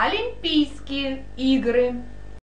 Олимпийские игры.